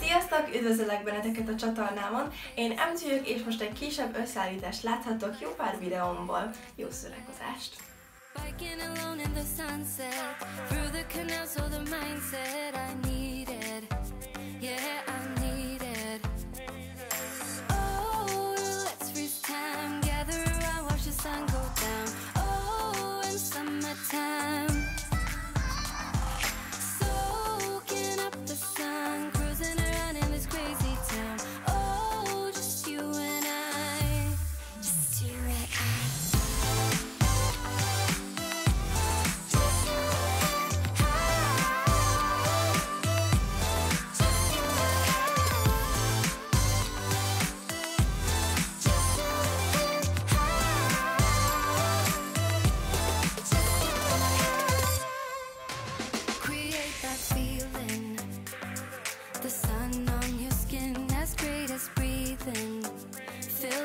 Sziasztok! Üdvözöllek benneteket a csatornámon! Én MC vagyok, és most egy kisebb összeállítást láthatok jó pár videómból. Jó szórakozást! Biking alone in the sunset Through the canal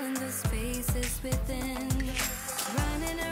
filling the spaces within. Running